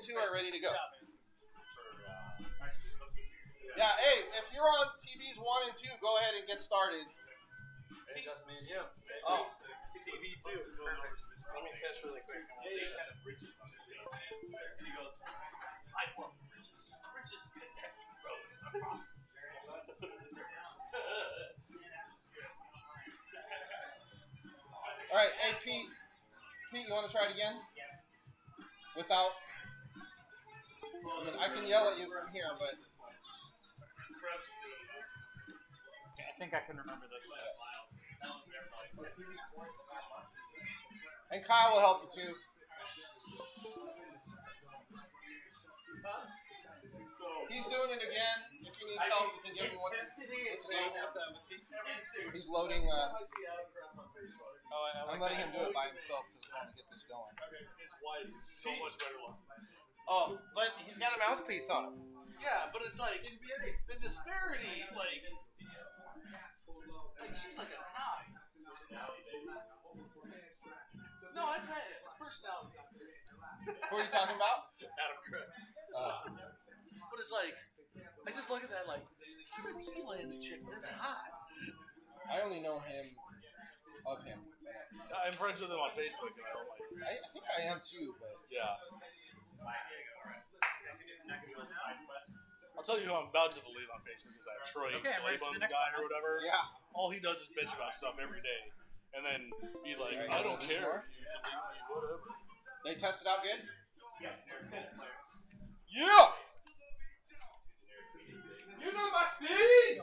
two are ready to go. Yeah, uh, hey, if you're on TVs one and two, go ahead and get started. I think that's me and you. Oh. TV two. Let me catch really quick. He goes, I want riches. Riches connect roads across. All right, hey Pete, Pete, you want to try it again? Without, I mean, I can yell at you from here, but I think I can remember this. and Kyle will help you too. He's doing it again. If he needs help, you can give him what to, what to do. He's loading. Uh, Oh, I, I I'm letting him do it by himself because I want to get this going. His wife is so much better looking. Oh, but he's got a mouthpiece on him. Yeah, but it's like the disparity, like, like she's like a nine. No, I met it. His personality's not great. Who are you talking about? Adam Chris. Uh, But it's like, I just look at that like, how did he land a chick this hot? I only know him of him. I'm friends with him on Facebook, and I don't like. I, I think I am too, but Yeah. I'll tell you who I'm about to delete on Facebook is that Troy Okay, I'm ready for Claybon the next guy one. or whatever. yeah. All he does is bitch about stuff every day, and then be like, Alright, "I you don't wanna care, more? you delete me, whatever." They tested out good. Yeah. You know my speed.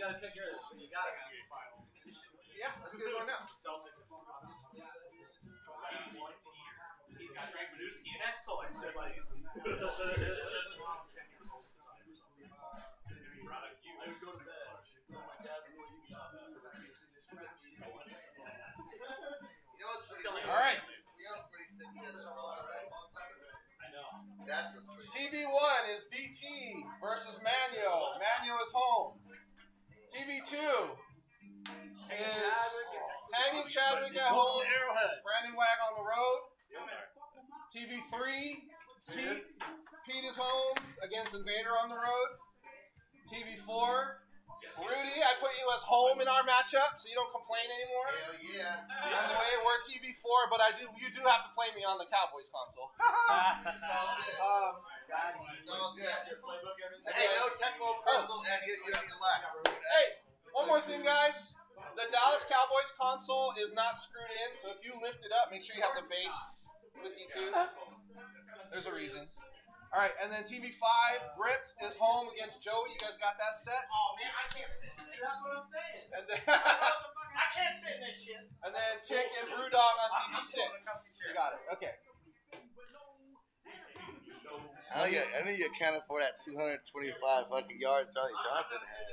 gotta take care of this. You gotta have the final. Yeah, let's get it going now. Celtics. He's got Greg Maduski and excellence. It's like, he's, he's, I would go to bed. Oh my dad would you shot All right. I know. That's what's crazy. TV one is DT versus Manuel. Manuel is home. TV two is Hanging Chadwick at home. Arrowhead. Brandon Wag on the road. TV three, Pete. Pete is home against Invader on the road. TV four, Rudy. I put you as home in our matchup, so you don't complain anymore. Hell yeah. By the way, we're TV four, but I do you do have to play me on the Cowboys console. It's all good. Um, It's all good. Hey, then- no technical personal and get you any luck. Hey, one more thing, guys. The Dallas Cowboys console is not screwed in, so if you lift it up, make sure you have the base with you too. There's a reason. All right, and then TV5, Grip is home against Joey. You guys got that set? Oh man, I can't sit. That's what I'm saying. And then, I can't sit in this shit. And then Tick and Brewdog on TV6. You got it. Okay. I know you. I know you accounted for that 225 fucking yards Johnny Johnson had.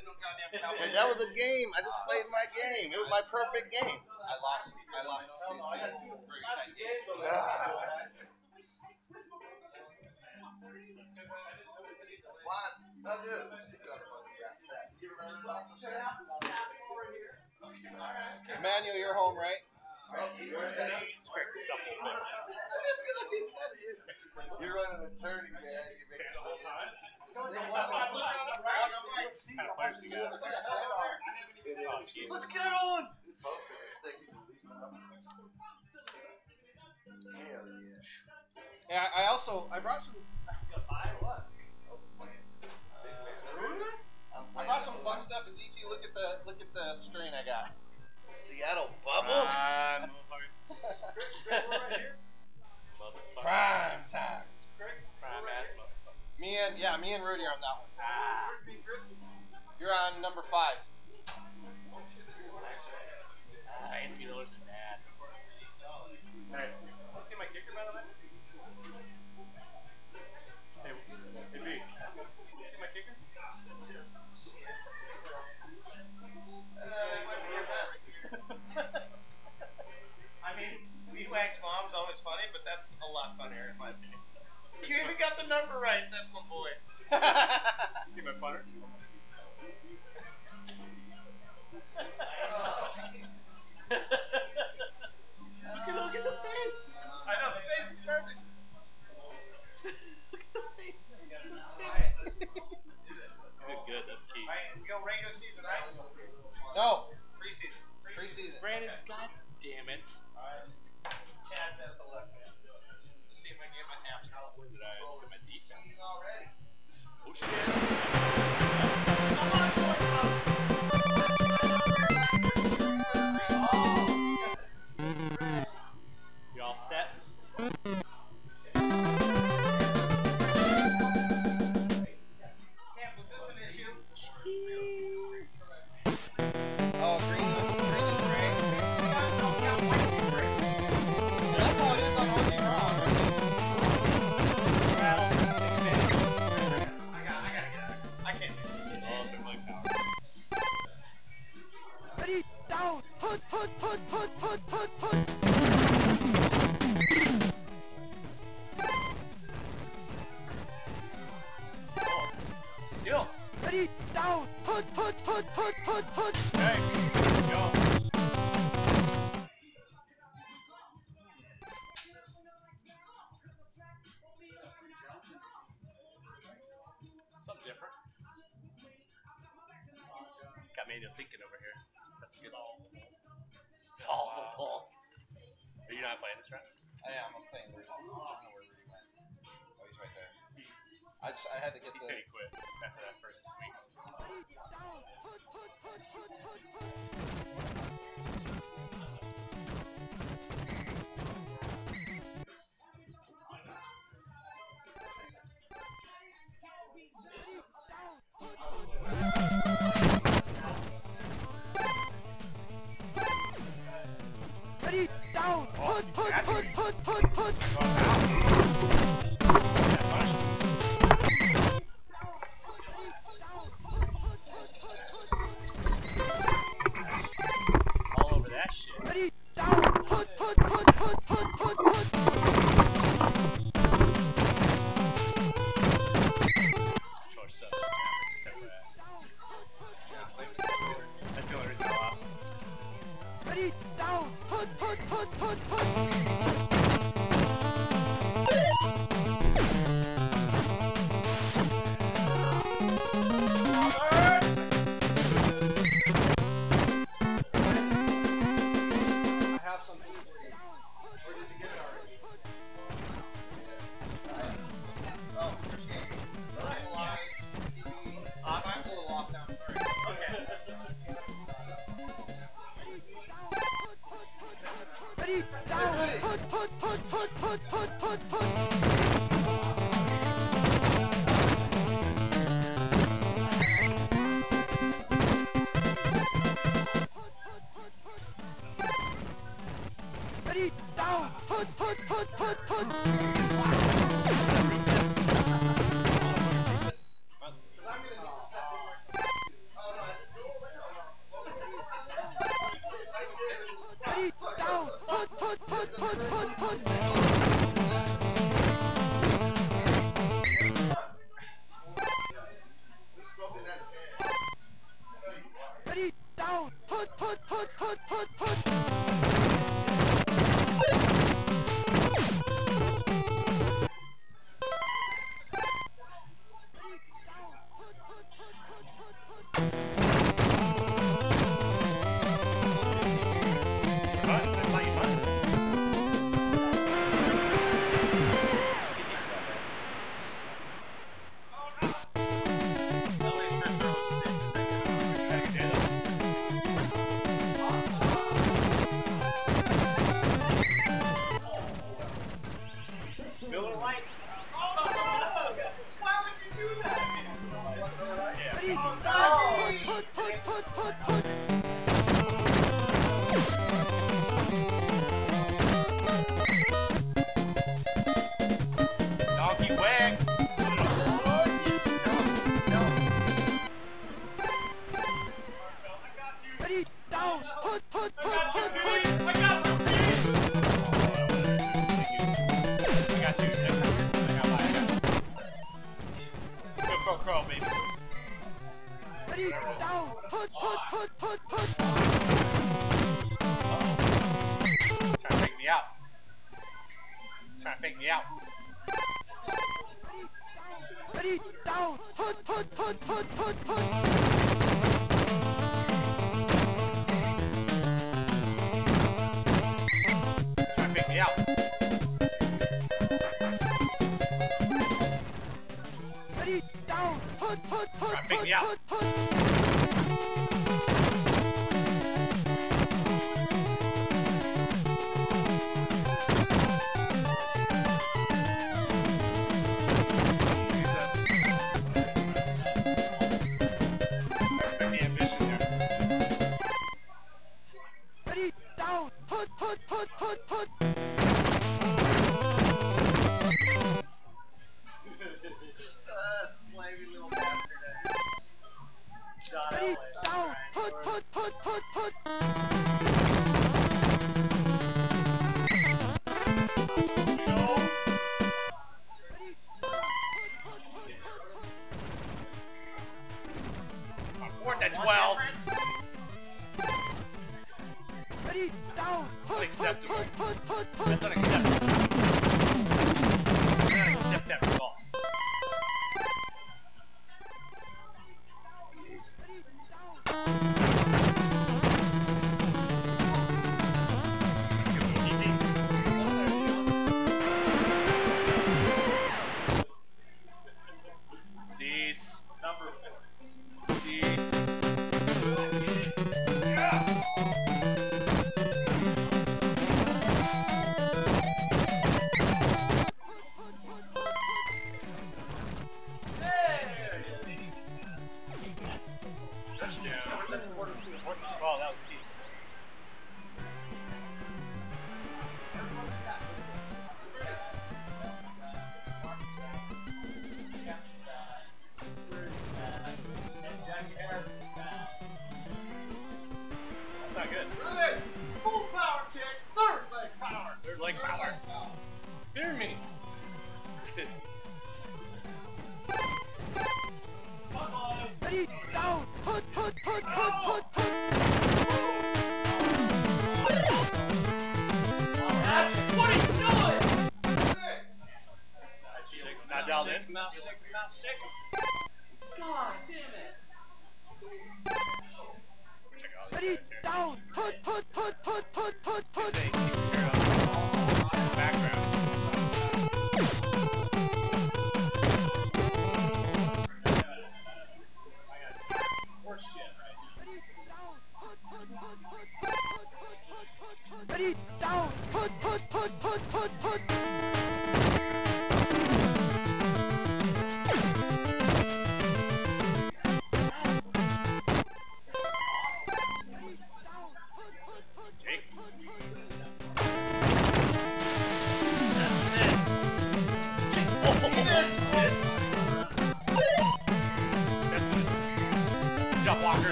And that was a game. I just played my game. It was my perfect game. I lost. I lost this dude too. It's very tight. What? No, dude. Emmanuel, you're home, right? You're running attorney, man. Let's get it on. Yeah. I I also I brought some I'm brought some fun stuff in DT. Look at the look at the strain I got. Seattle Bubble. Uh, Prime time. Prime ass motherfucker. Me and yeah, me and Rudy are on that one. Ah. You're on number five. Anthony Miller's a dad. Hey, you see my kicker, by the way? Always funny, but that's a lot funnier in my opinion. You even got the number right. That's my boy. See my punter? look at look at the face. I know the face is perfect. look at the face. Good, good. That's key. Right? We go regular season, right? no, Preseason. preseason. Brandon, god damn it. Let's see if I can get my taps out. Did I look my defense? Already. Oh shit. Not playing this round? I am. I'm playing Rudy. I don't know where Rudy went. Oh, he's right there. Hmm. I just I had to get He the. said he quit after that first week. Down, put, put, put, put, Ready? Down!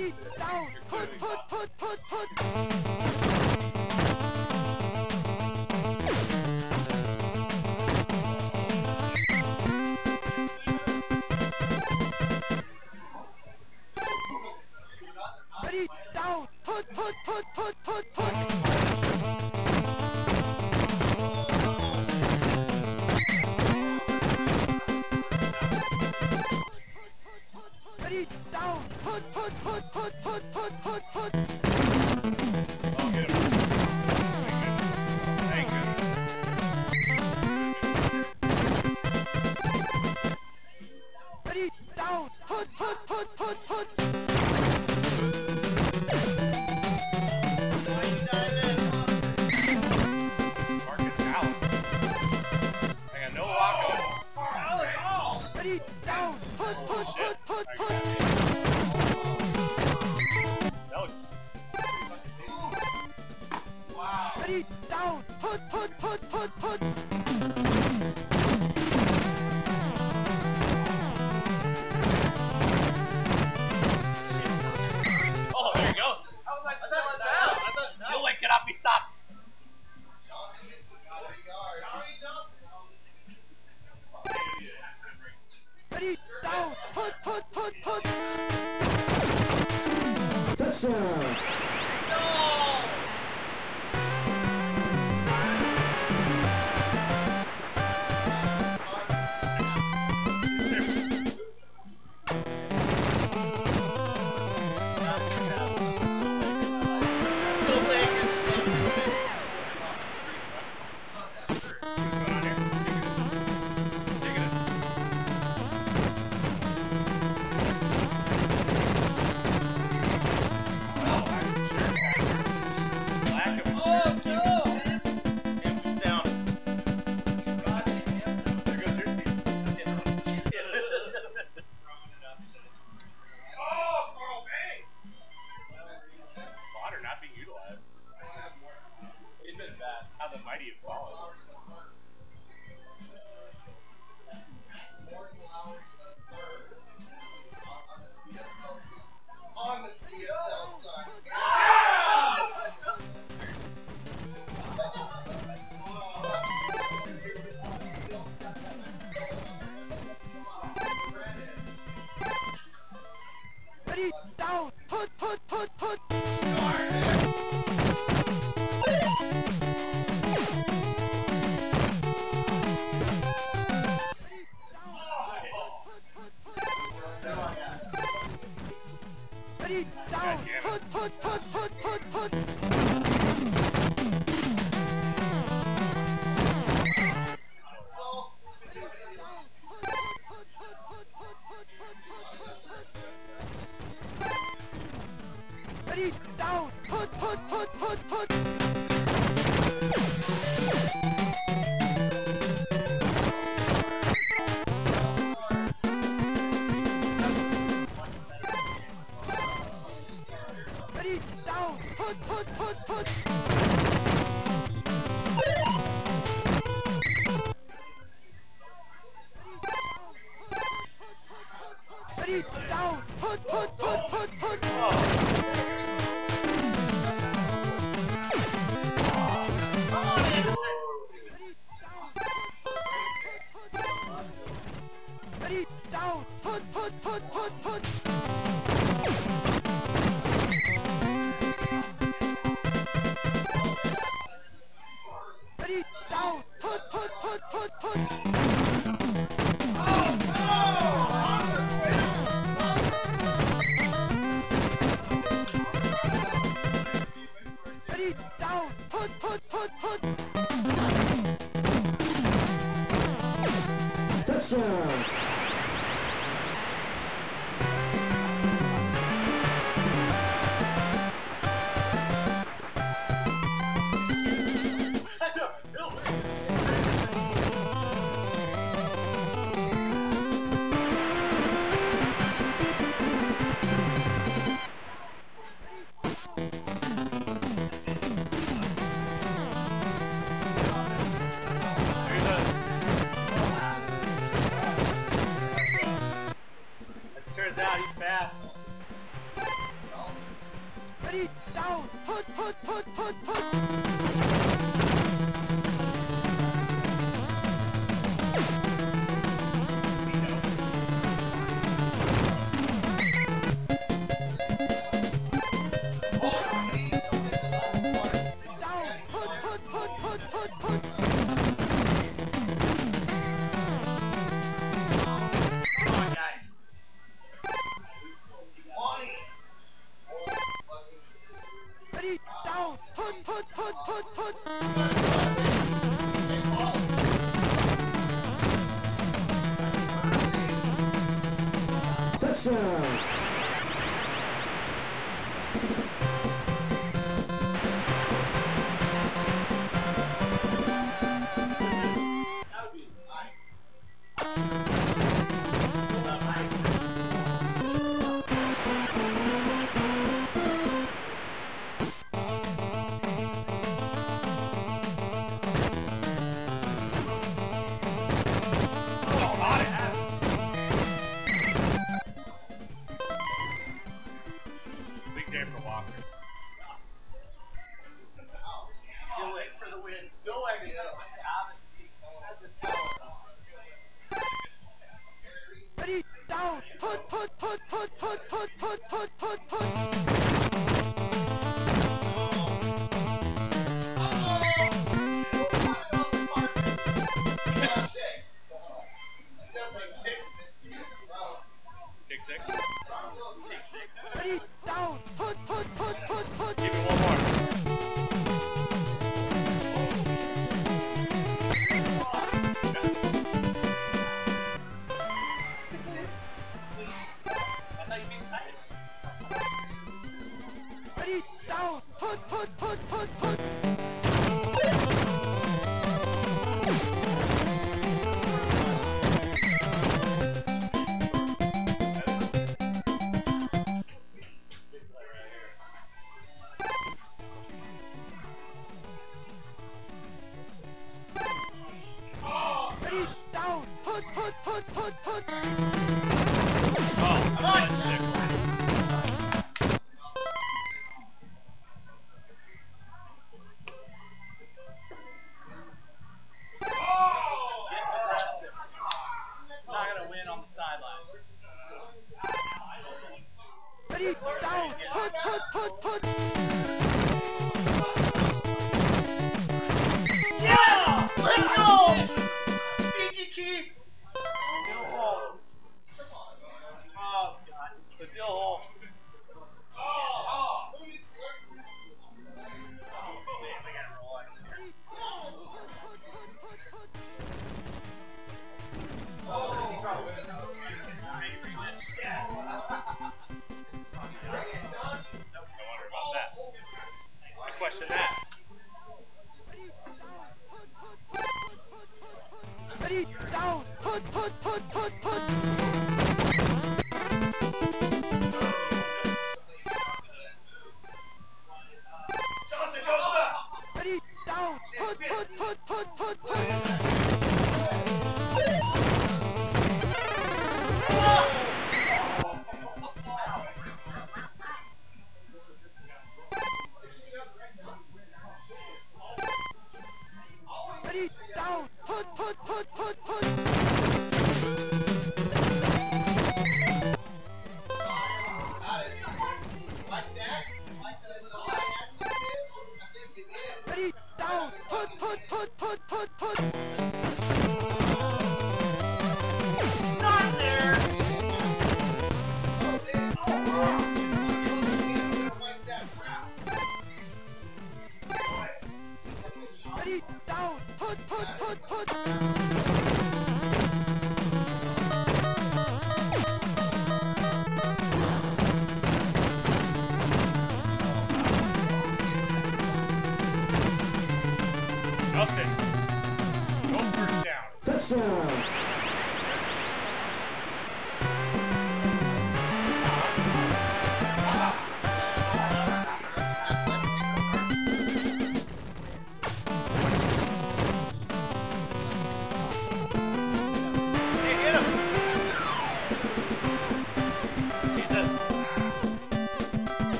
Down! Put put. Wow. Ready, down, hood, put, hood, put, hood. Ready, down, put, put, put, put, put.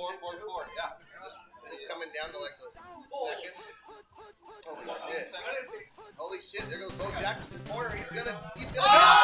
four, four, four. Yeah, it's, it's coming down to like the second. Holy shit! Holy shit! There goes Bo Jackson corner. He's gonna, he's gonna. Oh!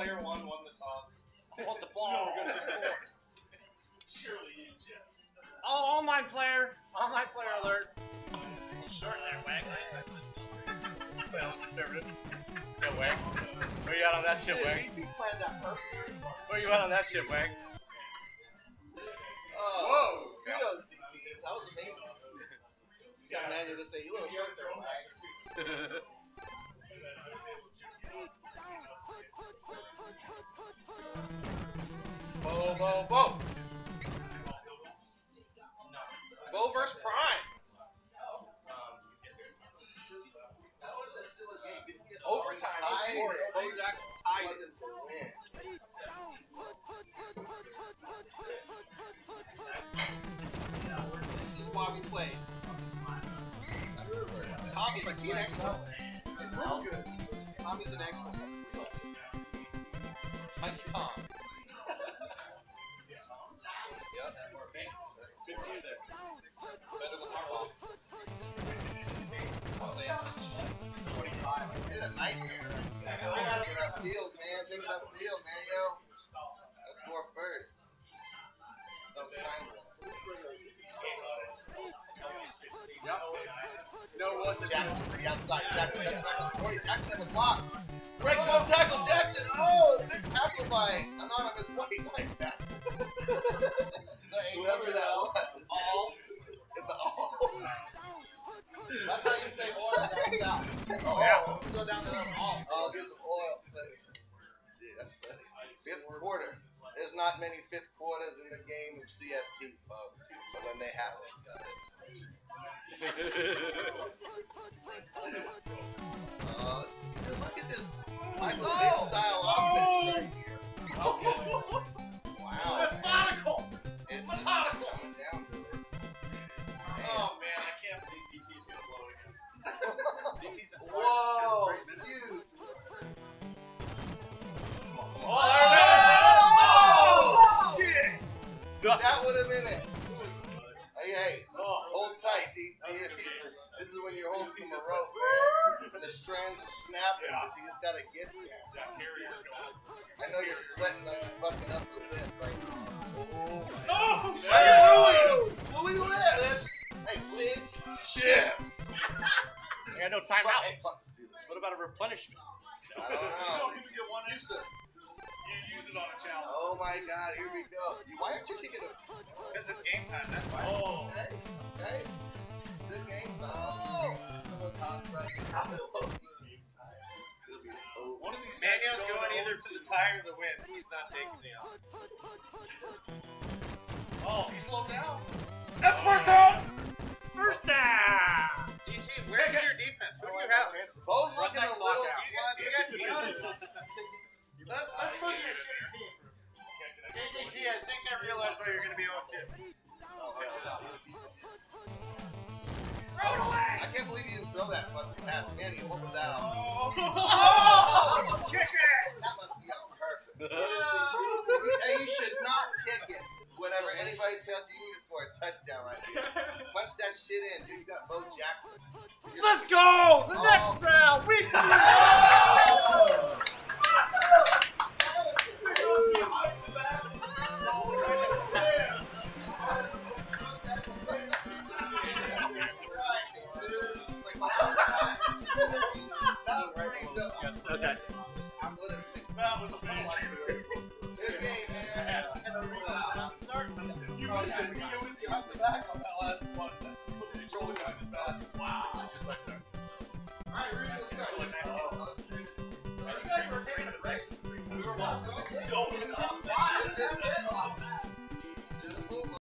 Player one won the toss? I want the ball. We're gonna score. Surely you just. Oh, online player. Online player alert. Short there, Wag. Well, conservative. Yeah, Wags. Where you at on that shit, Dude, Wags? BC planned that perfectly. Where you at on that shit, Wags? Oh, uh, Whoa! Kudos, DT. That was amazing. You got Manuel to say, you little short there, Wag. Bo, Bo, Bo. Bo versus Prime. Was Overtime. He scored. Bo Jackson tied it. This is why we played. Tommy, is he an excellent? Tommy's an excellent. Mikey Tom. yep. 56. Better than Harbaugh. I'll say how much. 25. It's a nightmare. Pick it up field, man. Pick it up field, man, yo. Gotta score first. Time. No. Jackson outside. Jackson 40. Jackson tackle. Jackson. Oh, tackle by anonymous 49 back. Whoever that was. All. In the all. That's how you say oil. Oh, Go down all. oh, get oil. Fifth quarter. There's not many fifth quarters in the game of CFT, folks. But when they happen, uh, look at this Michael Vick style offense right here. Wow. Methodical! It's Methodical! coming down to it. Oh man, I can't He's not out. Oh, he slowed down. That's oh, first down! First down! DT, where's your defense? Who do you have? Bo's looking a little clock sluggish. You got Deion. Let, let's look at your shit team. DT, I think I realized why you're going to be off too. Oh, hell no. I can't believe you didn't throw that fucking pass. Manny, what was that on? Oh. Kick That must be on purpose. Hey, you should not kick it. Whenever anybody tells you you need to score a touchdown right here. Punch that shit in, dude. You got Bo Jackson. You're Let's go! The Oh. next round! We Wow. Just like so. Alright, Rudy, let's go.